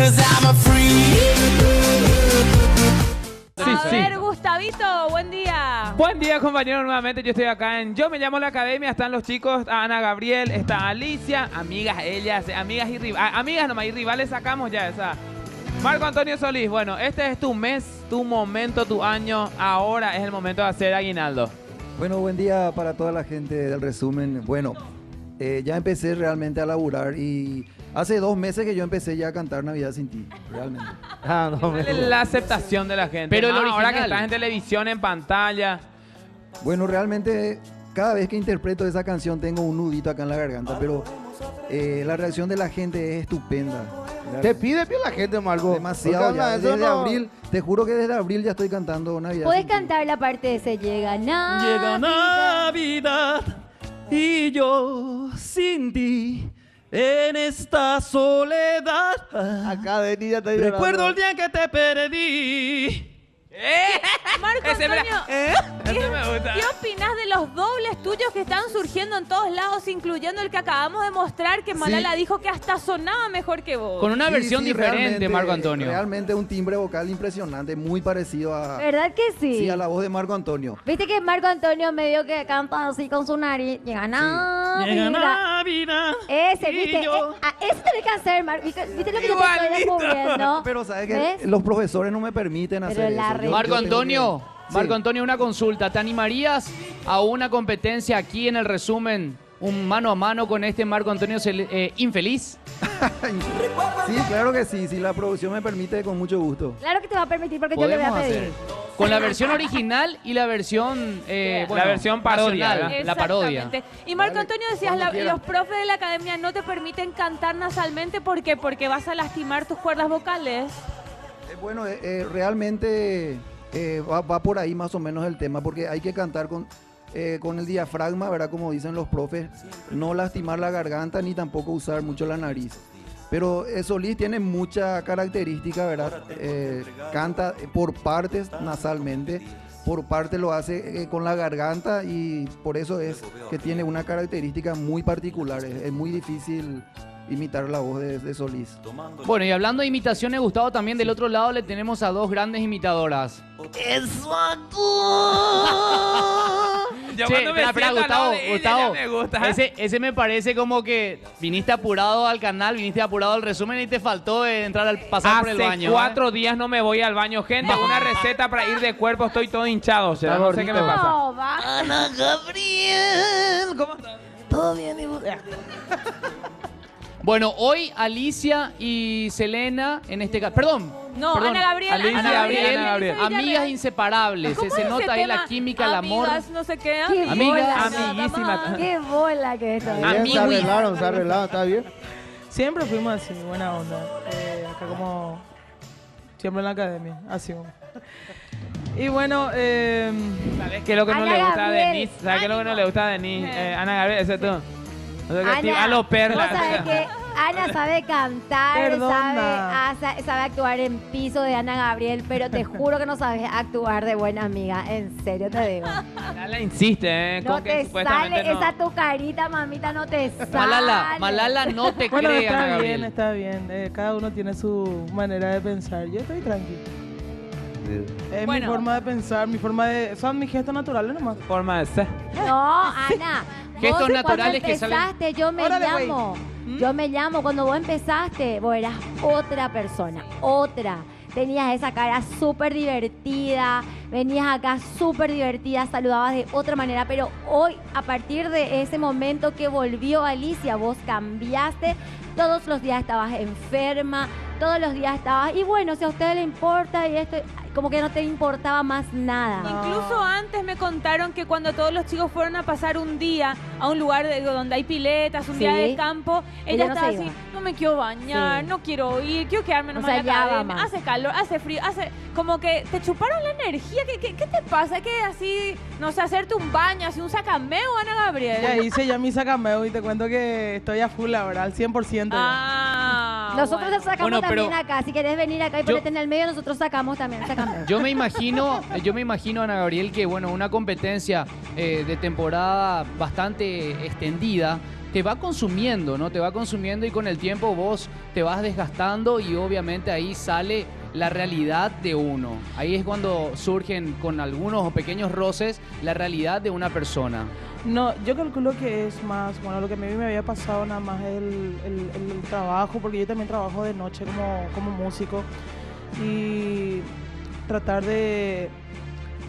cause I'm a ver, Gustavito, buen día. Buen día, compañeros. Nuevamente yo estoy acá en Yo me llamo la academia. Están los chicos, Ana Gabriel, está Alicia, amigas ellas, amigas y rivales. Amigas nomás y rivales sacamos ya esa. Marco Antonio Solís, bueno, este es tu mes, tu momento, tu año. Ahora es el momento de hacer aguinaldo. Bueno, buen día para toda la gente del resumen. Bueno, eh, ya empecé realmente a laburar y hace dos meses que yo empecé ya a cantar Navidad sin ti, realmente. Ah, no, me- La aceptación de la gente. Pero el ahora que estás en televisión, en pantalla. Bueno, realmente cada vez que interpreto esa canción tengo un nudito acá en la garganta, pero eh, la reacción de la gente es estupenda. Te pide bien la gente, Marco. Demasiado ya. Desde no- abril, te juro que desde abril ya estoy cantando Navidad. Puedes sin ti. cantar la parte de se llega nada. Llega Navidad y yo sin ti en esta soledad. Acá de niña está llorando. Recuerdo el día que te perdí. Marco Ese me Antonio, ¿Eh? ¿qué, me gusta. qué opinás de los dobles tuyos que están surgiendo en todos lados, incluyendo el que acabamos de mostrar que Malala dijo que hasta sonaba mejor que vos? Con una Sí, versión sí, diferente, Marco Antonio. Realmente un timbre vocal impresionante, muy parecido a, ¿Verdad que sí? sí, a la voz de Marco Antonio. Viste que Marco Antonio medio que canta así con su nariz. Llega nada. Llega Navidad. Ese, ¿viste? yo- Eh, ah, ese tenés que hacer, Marco. ¿Viste, viste lo que yo te estoy Igualito. descubriendo? Pero sabes que ¿Ves? los profesores no me permiten Pero hacer la eso. Yo- Marco Antonio, que- Marco. Antonio, una consulta. ¿Te animarías a una competencia aquí en el resumen, un mano a mano con este Marco Antonio eh, infeliz? Sí, claro que sí. Si la producción me permite, con mucho gusto. Claro que te va a permitir porque yo le voy a pedir. hacer. Con la versión original y la versión. eh, La bueno, versión parodia. La parodia. Exactamente. Y Marco Antonio decías, la- los profes de la academia no te permiten cantar nasalmente, ¿por qué? Porque vas a lastimar tus cuerdas vocales. Eh, bueno, eh, eh, realmente va, va por ahí más o menos el tema, porque hay que cantar con, con el diafragma, ¿verdad? Como dicen los profes, no lastimar la garganta ni tampoco usar mucho la nariz. Pero Solís tiene mucha característica, ¿verdad? Canta por partes nasalmente, por parte lo hace con la garganta y por eso es que tiene una característica muy particular. Es muy difícil imitar la voz de, de Solís. Bueno, y hablando de imitaciones, Gustavo, también del otro lado le tenemos a dos grandes imitadoras. Yo Che, cuando me espera, Gustavo, de Gustavo, me gusta. Ese, ese me parece como que viniste apurado al canal, viniste apurado al resumen y te faltó eh, entrar al pasar por el Hace baño. ¿eh? cuatro días no me voy al baño, gente. Una receta para ir de cuerpo, estoy todo hinchado. Está no sé qué me pasa. No. Ana Gabriel, ¿cómo estás? Todo bien, y vos? Bueno, hoy Alicia y Selena, en este caso, perdón. No, perdón, Ana Gabriel, Alicia, Ana Gabriel, Ana Gabriel. amigas inseparables. ¿Cómo Se, es ese nota ahí la química, el amor. Amigas, no sé qué. Qué Amigas, bola, amiguísimas. Qué bola que esto. Bien, se arreglaron, se arreglaron, está bien. Siempre fuimos así, buena onda. Eh, acá como siempre en la academia, así. Y bueno, eh, ¿Sabes qué es lo que no Ana le gusta a Gabriel. Denise? ¿Sabes qué es lo que no le gusta a Denise? Eh, Ana Gabriel, ese tú. Que Ana, a vos sabés que Ana sabe cantar, Perdona. sabe, ah, sa- sabe actuar en piso de Ana Gabriel, pero te juro que no sabes actuar de buena amiga. En serio te digo. Lala insiste, ¿eh? No con que te supuestamente sale no. esa tu carita, mamita, no te sale. Malala, Malala no te bueno, cree, Ana está Gabriel. bien, está bien. Eh, cada uno tiene su manera de pensar. Yo estoy tranquilo. Es Bueno. mi forma de pensar, mi forma de... Son mis gestos naturales nomás. Forma de ser. No, Ana. Gestos vos naturales cuando que salen- yo me Órale, llamo. Yo me llamo. Cuando vos empezaste, vos eras otra persona. Otra. Tenías esa cara súper divertida. Venías acá súper divertida. Saludabas de otra manera. Pero hoy, a partir de ese momento que volvió Alicia, vos cambiaste. Todos los días estabas enferma. Todos los días estabas. Y bueno, si a usted le importa y esto. Como que no te importaba más nada. Incluso antes me contaron que cuando todos los chicos fueron a pasar un día a un lugar de- donde hay piletas, un día de campo, Ella ella, no estaba así, iba. no me quiero bañar, Sí. no quiero ir, quiero quedarme O nomás sea, en la. Hace calor, hace frío, hace como que te chuparon la energía. ¿Qué, qué, qué te pasa? Que así, no sé, hacerte un baño, así un sacameo, Ana Gabriel. Ya hice ya mi sacameo y te cuento que estoy a full ahora, al 100%. ya. Ah, Nosotros bueno. sacamos Bueno, pero- también acá. Si querés venir acá y Yo- ponerte en el medio, nosotros sacamos también. Sacamos. Yo me imagino, yo me imagino, Ana Gabriel, que bueno, una competencia eh, de temporada bastante extendida te va consumiendo, ¿no? Te va consumiendo y con el tiempo vos te vas desgastando y obviamente ahí sale la realidad de uno. Ahí es cuando surgen con algunos pequeños roces la realidad de una persona. No, yo calculo que es más, bueno, lo que a mí me había pasado nada más el- el trabajo, porque yo también trabajo de noche como, como músico y tratar de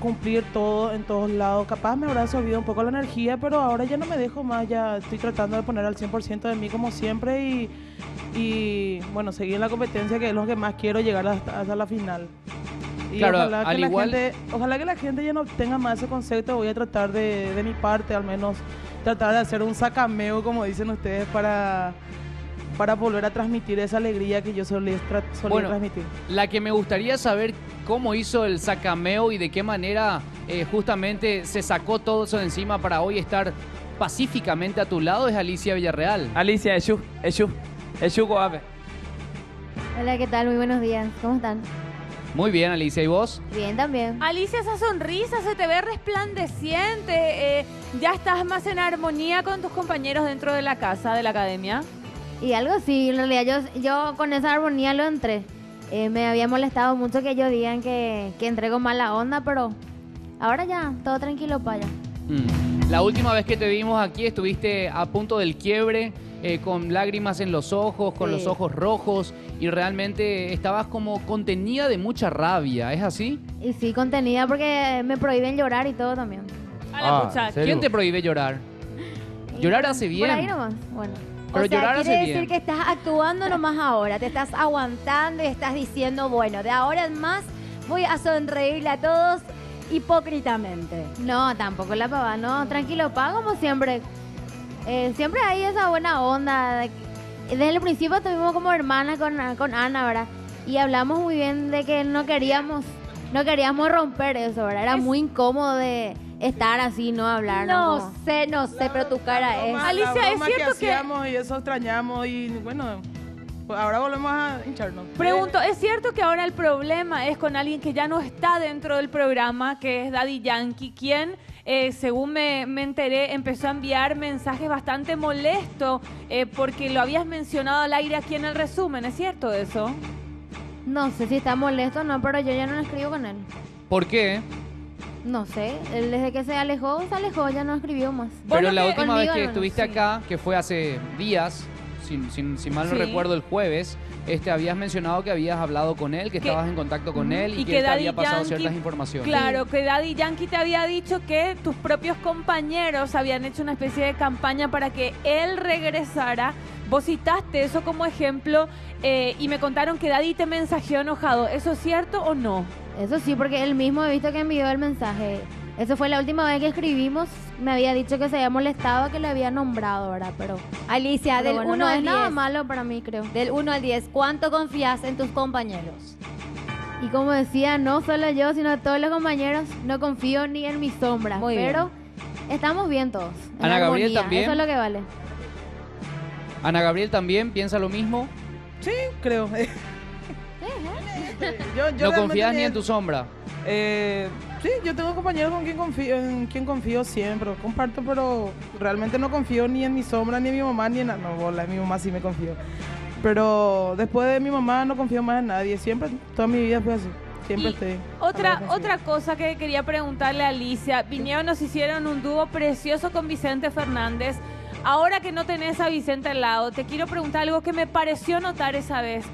cumplir todo en todos lados. Capaz me habrá subido un poco la energía, pero ahora ya no me dejo más, ya estoy tratando de poner al 100% de mí como siempre y, y, bueno, seguir en la competencia que es lo que más quiero llegar hasta, hasta la final. Y Claro, ojalá, al que la gente, ojalá que la gente ya no tenga más ese concepto, voy a tratar de, de mi parte al menos, tratar de hacer un sacameo, como dicen ustedes, para, para volver a transmitir esa alegría que yo solía, tra- solía Bueno, transmitir. La que me gustaría saber cómo hizo el sacameo y de qué manera eh, justamente se sacó todo eso de encima para hoy estar pacíficamente a tu lado es Alicia Villarreal. Alicia, Eshu, Eshu, Eshu Goabe. Hola, ¿qué tal? Muy buenos días. ¿Cómo están? Muy bien, Alicia, ¿y vos? Bien, también. Alicia, esa sonrisa se te ve resplandeciente. eh, ya estás más en armonía con tus compañeros dentro de la casa, de la academia. Y algo así, en realidad yo, yo con esa armonía lo entré. Eh, me había molestado mucho que ellos digan que, que entré con mala onda, pero ahora ya, todo tranquilo para allá. Mm. La última vez que te vimos aquí estuviste a punto del quiebre, eh, con lágrimas en los ojos, con Sí. los ojos rojos y realmente estabas como contenida de mucha rabia, ¿es así? Y sí, contenida porque me prohíben llorar y todo también. A la Ah. ¿Quién te prohíbe llorar? Llorar hace Por ahí bien. nomás, bueno. Pero o sea, quiere decir bien. que estás actuando nomás ahora, te estás aguantando y estás diciendo, bueno, de ahora en más voy a sonreírle a todos hipócritamente. No, tampoco la pava, no, tranquilo, pa, como siempre. Eh, siempre hay esa buena onda. Desde el principio estuvimos como hermanas con, con Ana, ¿verdad? Y hablamos muy bien de que no queríamos, no queríamos romper eso, ¿verdad? Era muy incómodo de estar así, no hablar. No sé, no sé, pero tu cara es... broma- Alicia, la es cierto que- hacíamos y eso extrañamos y bueno, pues ahora volvemos a hincharnos. Pregunto, ¿es cierto que ahora el problema es con alguien que ya no está dentro del programa, que es Daddy Yankee, quien, eh, según me, me enteré, empezó a enviar mensajes bastante molestos eh, porque lo habías mencionado al aire aquí en el resumen? ¿Es cierto eso? No sé si está molesto o no, pero yo ya no escribo con él. ¿Por qué? No sé, él desde que se alejó, se alejó, ya no escribió más. Pero Bueno, la última vez que estuviste sí. acá, que fue hace días, si, si- si mal no Sí. recuerdo el jueves, este, habías mencionado que habías hablado con él, que Que- estabas en contacto con él y, Y que, que él te había pasado Yankee- ciertas informaciones. Claro, que Daddy Yankee te había dicho que tus propios compañeros habían hecho una especie de campaña para que él regresara. Vos citaste eso como ejemplo eh, y me contaron que Daddy te mensajeó enojado. ¿Eso es cierto o no? Eso sí, porque él mismo he visto que envió el mensaje. Eso fue la última vez que escribimos. Me había dicho que se había molestado, que le había nombrado, ¿verdad? Pero, Alicia, pero del bueno, 1 no es al nada 10. malo para mí, creo. Del 1 al 10, ¿cuánto confías en tus compañeros? Y como decía, no solo yo, sino todos los compañeros, no confío ni en mis sombras. Muy bien. pero estamos bien todos. en Ana Gabriel también. Eso es lo que vale. Ana Gabriel también piensa lo mismo. Sí, creo. Yo, yo no confías ni en tu sombra. Eh, sí, yo tengo compañeros con quien confío, en quien confío siempre, comparto, pero realmente no confío ni en mi sombra, ni en mi mamá, ni en... No, bola, en mi mamá sí me confío. Pero después de mi mamá no confío más en nadie, siempre, toda mi vida fue así, siempre Y estoy... Otra, otra cosa que quería preguntarle a Alicia. Vinieron, nos hicieron un dúo precioso con Vicente Fernández. Ahora que no tenés a Vicente al lado, te quiero preguntar algo que me pareció notar esa vez.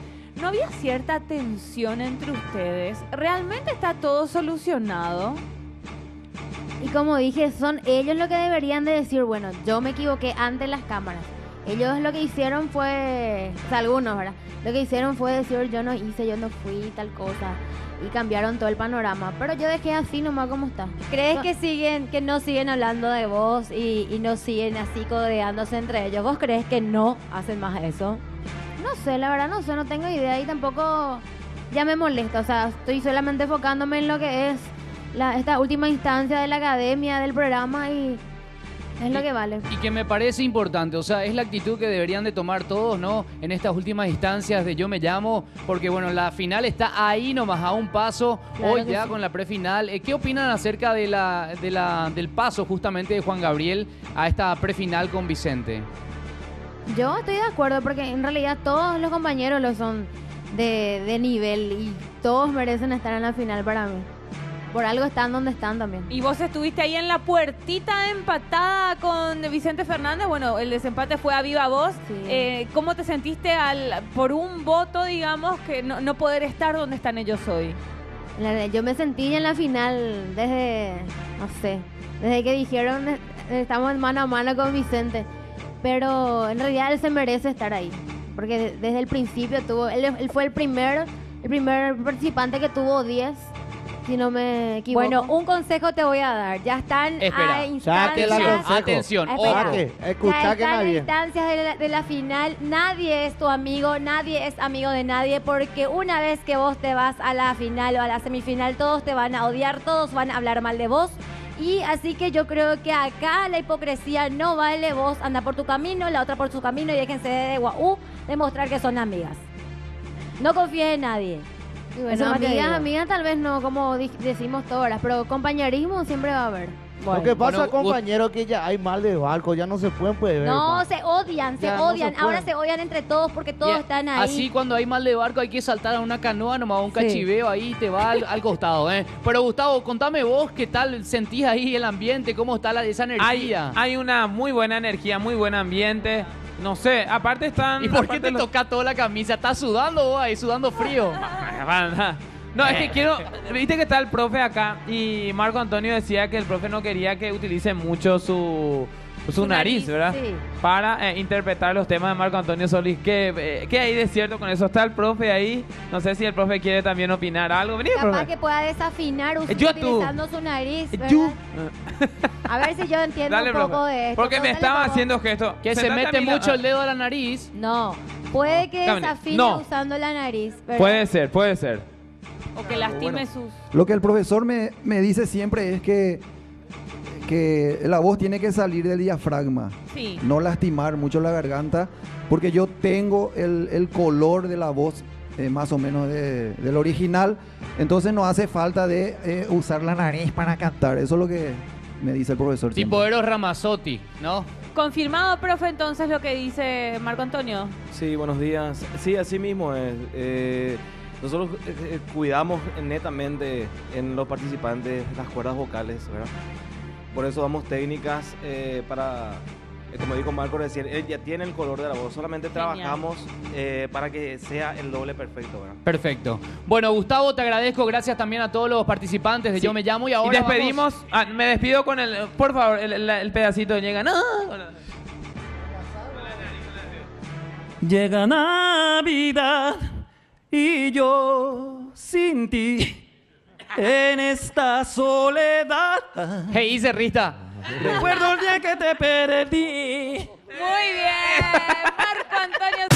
¿No había cierta tensión entre ustedes? ¿Realmente está todo solucionado? Y como dije, son ellos lo que deberían de decir, bueno, yo me equivoqué ante las cámaras. Ellos lo que hicieron fue, o sea, algunos, ¿verdad? Lo que hicieron fue decir, yo no hice, yo no fui, tal cosa. Y cambiaron todo el panorama. Pero yo dejé así nomás como está. ¿Crees No. que siguen, que no siguen hablando de vos y, y no siguen así codeándose entre ellos? ¿Vos crees que no hacen más eso? No sé, la verdad no sé, no tengo idea y tampoco ya me molesta. O sea, estoy solamente enfocándome en lo que es la, esta última instancia de la academia, del programa y es lo que vale. Y que me parece importante, o sea, es la actitud que deberían de tomar todos, ¿no? En estas últimas instancias de Yo Me Llamo, porque bueno, la final está ahí nomás a un paso, Claro hoy ya sí. con la prefinal. Eh, ¿Qué opinan acerca de la, de la, del paso justamente de Juan Gabriel a esta prefinal con Vicente? Yo estoy de acuerdo porque en realidad todos los compañeros lo son de, de nivel y todos merecen estar en la final para mí. Por algo están donde están también. Y vos estuviste ahí en la puertita empatada con Vicente Fernández. Bueno, el desempate fue a viva voz. Sí. Eh, ¿Cómo te sentiste al por un voto, digamos, que no, no poder estar donde están ellos hoy? Yo me sentí en la final desde, no sé, desde que dijeron eh, estamos en mano a mano con Vicente. Pero en realidad él se merece estar ahí. Porque de- desde el principio tuvo, él, él fue el primer, el primer participante que tuvo 10, si no me equivoco. Bueno, un consejo te voy a dar. Ya están Espera, a instancias. Atención. Saque, escuchá que están a nadie. instancias de la, de la final. Nadie es tu amigo, nadie es amigo de nadie, porque una vez que vos te vas a la final o a la semifinal, todos te van a odiar, todos van a hablar mal de vos. Y así que yo creo que acá la hipocresía no vale. Vos anda por tu camino, la otra por su camino y déjense de guau demostrar que son amigas. No confíes en nadie. Y bueno, amigas, amigas tal vez no como decimos todas, pero compañerismo siempre va a haber. Lo que pasa, Bueno, compañero, que ya hay mal de barco, ya no se pueden pues, ver. No, se odian, se Ya, no se odian. Ahora se odian entre todos porque todos están ahí. Así cuando hay mal de barco hay que saltar a una canoa, nomás un Sí. cachiveo ahí te va al, al costado, ¿eh? Pero Gustavo, contame vos qué tal sentís ahí el ambiente, cómo está la, esa Hay, energía. hay una muy buena energía, muy buen ambiente. No sé, aparte están... ¿Y por qué te los- toca toda la camisa? ¿Estás sudando vos ahí, sudando frío? No, es que quiero. Viste que está el profe acá y Marco Antonio decía que el profe no quería que utilice mucho su, su, Su nariz, nariz, ¿verdad? sí. Para eh, interpretar los temas de Marco Antonio Solís. ¿Qué, eh, ¿Qué hay de cierto con eso? Está el profe ahí. No sé si el profe quiere también opinar algo. Vení, Capaz profe. que pueda desafinar us- Eh, yo tú. utilizando su nariz. Eh, ¿verdad? yo. A ver si yo entiendo Dale, un poco profe. de esto. Porque me Dale, estaba por favor. haciendo gesto. Que se Sentate mete mucho el dedo a la nariz. No, puede que Camine. desafine No. usando la nariz. ¿verdad? Puede ser, puede ser. O que lastime Bueno. sus... Lo que el profesor me, me dice siempre es que, que la voz tiene que salir del diafragma, Sí. no lastimar mucho la garganta, porque yo tengo el, el color de la voz eh, más o menos de- del original, entonces no hace falta de eh, usar la nariz para cantar. Eso es lo que me dice el profesor. Tipo. Eros Ramazzotti, ¿no? Confirmado, profe, entonces lo que dice Marco Antonio. Sí, buenos días. Sí, así mismo es. Eh, nosotros eh, eh, cuidamos netamente en los participantes las cuerdas vocales, ¿verdad? Por eso damos técnicas eh, para, eh, como dijo Marco recién, él ya tiene el color de la voz. Solamente Genial. trabajamos eh, para que sea el doble perfecto, ¿verdad? Perfecto. Bueno, Gustavo, te agradezco. Gracias también a todos los participantes de Sí. Yo Me Llamo y Y ahora despedimos. ah, me despido con el. Por favor, el, el- el pedacito llega. No. Llega Navidad y yo sin ti en esta soledad. Hey, hice Rista. Recuerdo el día que te perdí. Muy bien, Marco Antonio.